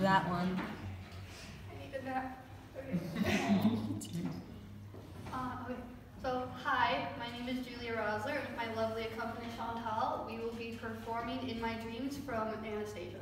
That one. I needed that. Uh, okay. So, hi, my name is Julia Rozler, and with my lovely accompanist Chantal, we will be performing In My Dreams from Anastasia.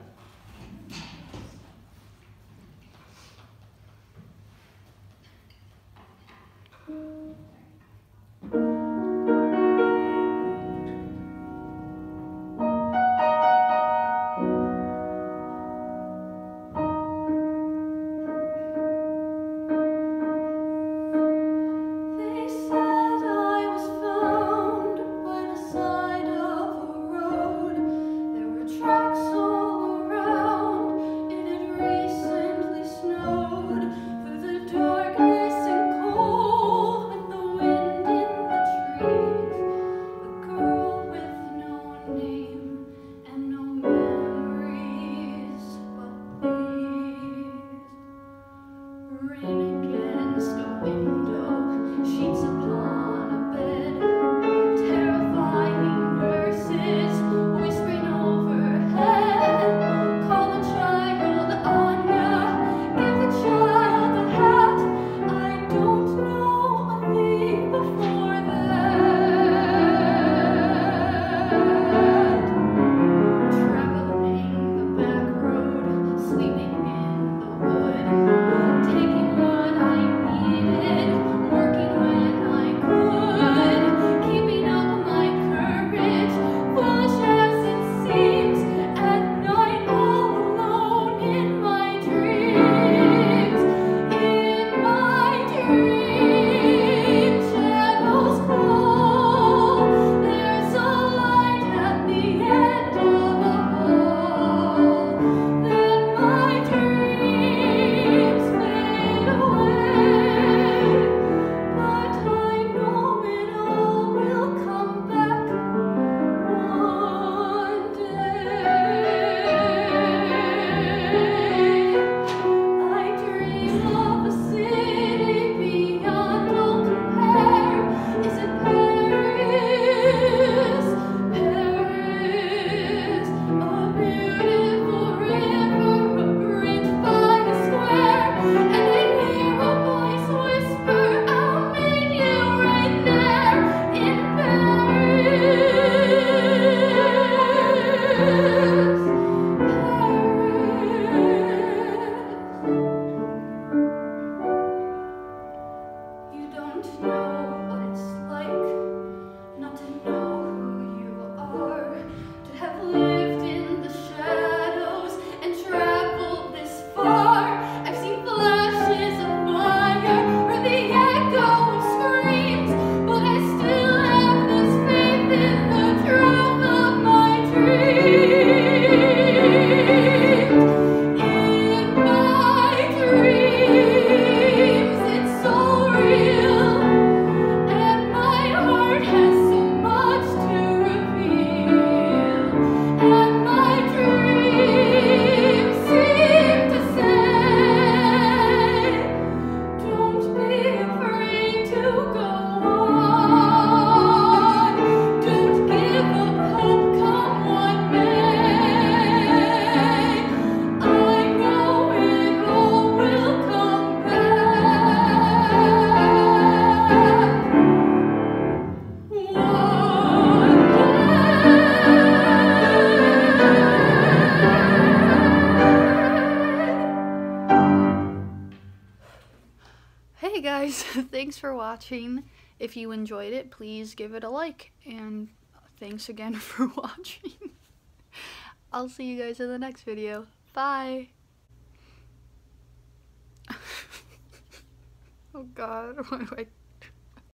guys, thanks for watching. If you enjoyed it, please give it a like. And thanks again for watching. I'll see you guys in the next video. Bye! oh god, why do I